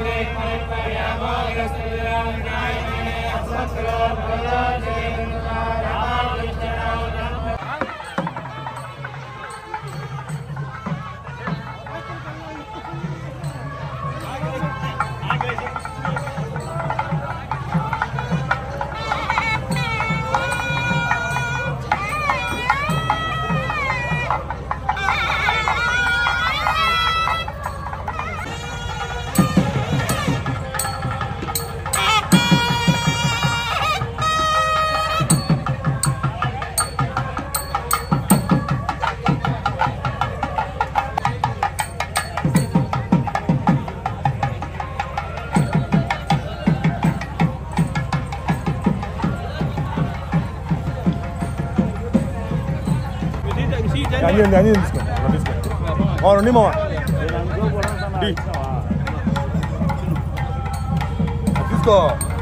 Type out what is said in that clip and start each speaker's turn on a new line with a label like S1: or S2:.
S1: Thank you. Ganyan, ganyan this guy. This guy. Oh, no, Nima. D. This guy.